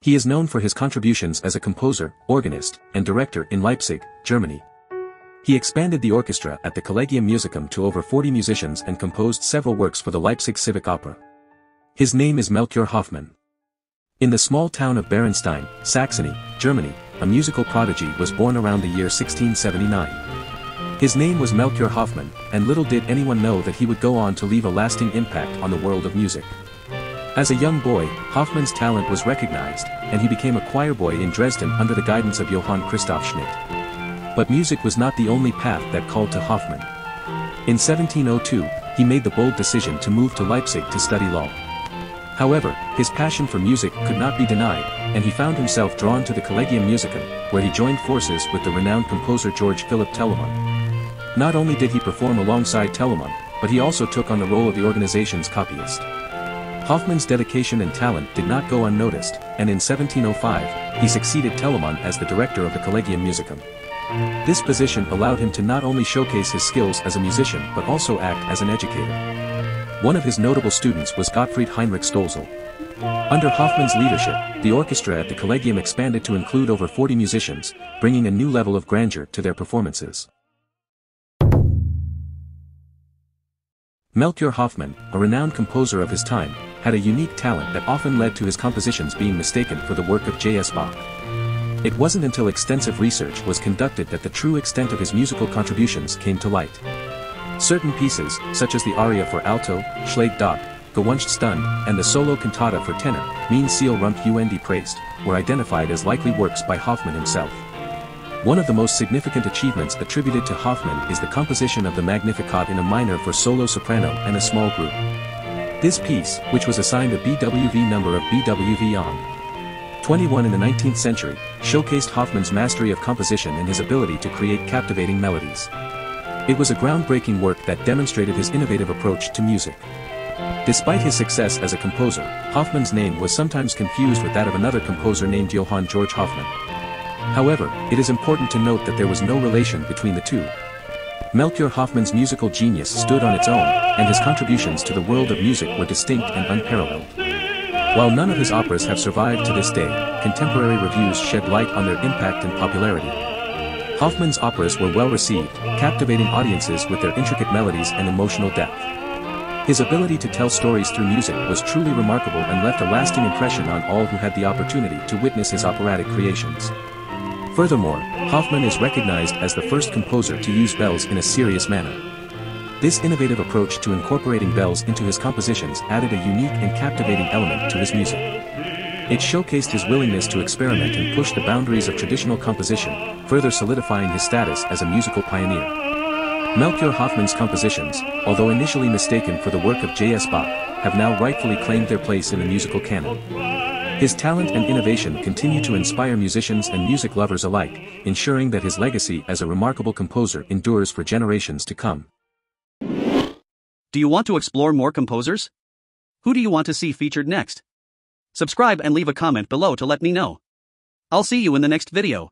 He is known for his contributions as a composer, organist, and director in Leipzig, Germany. He expanded the orchestra at the Collegium Musicum to over 40 musicians and composed several works for the Leipzig Civic Opera. His name is Melchior Hoffmann. In the small town of Bärenstein, Saxony, Germany, a musical prodigy was born around the year 1679. His name was Melchior Hoffmann, and little did anyone know that he would go on to leave a lasting impact on the world of music. As a young boy, Hoffmann's talent was recognized, and he became a choir boy in Dresden under the guidance of Johann Christoph Schmidt. But music was not the only path that called to Hoffmann. In 1702, he made the bold decision to move to Leipzig to study law. However, his passion for music could not be denied, and he found himself drawn to the Collegium Musicum, where he joined forces with the renowned composer George Philipp Telemann. Not only did he perform alongside Telemann, but he also took on the role of the organization's copyist. Hoffmann's dedication and talent did not go unnoticed, and in 1705, he succeeded Telemann as the director of the Collegium Musicum. This position allowed him to not only showcase his skills as a musician but also act as an educator. One of his notable students was Gottfried Heinrich Stölzel. Under Hoffmann's leadership, the orchestra at the Collegium expanded to include over 40 musicians, bringing a new level of grandeur to their performances. Melchior Hoffmann, a renowned composer of his time, had a unique talent that often led to his compositions being mistaken for the work of J.S. Bach. It wasn't until extensive research was conducted that the true extent of his musical contributions came to light. Certain pieces, such as the aria for alto, Schläge Dach, Gewünscht Stund, and the solo cantata for tenor, Mein Ziel ruhmt und preist, were identified as likely works by Hoffmann himself. One of the most significant achievements attributed to Hoffmann is the composition of the Magnificat in a minor for solo soprano and a small group. This piece, which was assigned a BWV number of BWV on 21 in the 19th century, showcased Hoffmann's mastery of composition and his ability to create captivating melodies. It was a groundbreaking work that demonstrated his innovative approach to music. Despite his success as a composer, Hoffmann's name was sometimes confused with that of another composer named Johann Georg Hoffmann. However, it is important to note that there was no relation between the two. Melchior Hoffmann's musical genius stood on its own, and his contributions to the world of music were distinct and unparalleled. While none of his operas have survived to this day, contemporary reviews shed light on their impact and popularity. Hoffmann's operas were well received, captivating audiences with their intricate melodies and emotional depth. His ability to tell stories through music was truly remarkable and left a lasting impression on all who had the opportunity to witness his operatic creations. Furthermore, Hoffmann is recognized as the first composer to use bells in a serious manner. This innovative approach to incorporating bells into his compositions added a unique and captivating element to his music. It showcased his willingness to experiment and push the boundaries of traditional composition, further solidifying his status as a musical pioneer. Melchior Hoffmann's compositions, although initially mistaken for the work of J.S. Bach, have now rightfully claimed their place in the musical canon. His talent and innovation continue to inspire musicians and music lovers alike, ensuring that his legacy as a remarkable composer endures for generations to come. Do you want to explore more composers? Who do you want to see featured next? Subscribe and leave a comment below to let me know. I'll see you in the next video.